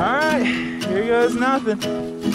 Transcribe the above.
All right, here goes nothing.